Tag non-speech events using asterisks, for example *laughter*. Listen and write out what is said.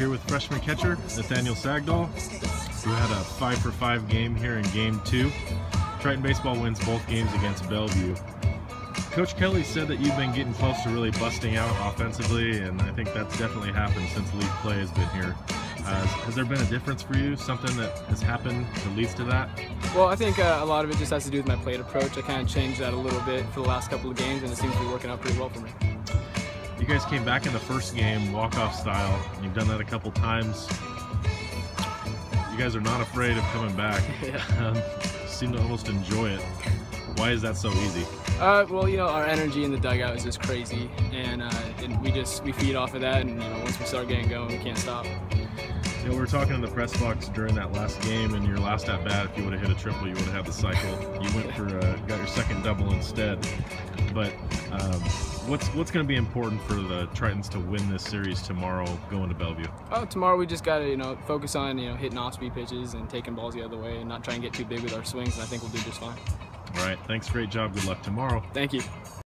Here with freshman catcher Nathaniel Sagdahl, who had a five for five game here in game two. Triton Baseball wins both games against Bellevue. Coach Kelly said that you've been getting close to really busting out offensively, and I think that's definitely happened since league play has been here. Uh, has there been a difference for you? Something that has happened that leads to that? Well, I think uh, a lot of it just has to do with my plate approach. I kind of changed that a little bit for the last couple of games, and it seems to be working out pretty well for me. You guys came back in the first game, walk-off style. You've done that a couple times. You guys are not afraid of coming back. *laughs* yeah. Um, seem to almost enjoy it. Why is that so easy? Uh, well, you know, our energy in the dugout is just crazy, and, uh, and we just we feed off of that. And you know, once we start getting going, we can't stop. You know, we were talking in the press box during that last game, and your last at bat, if you would have hit a triple, you would have had the cycle. You went for uh, got your second double instead. But um, what's what's going to be important for the Tritons to win this series tomorrow, going to Bellevue? Oh, tomorrow we just got to you know focus on you know hitting off-speed pitches and taking balls the other way, and not try and get too big with our swings. And I think we'll do just fine. All right, thanks. Great job. Good luck tomorrow. Thank you.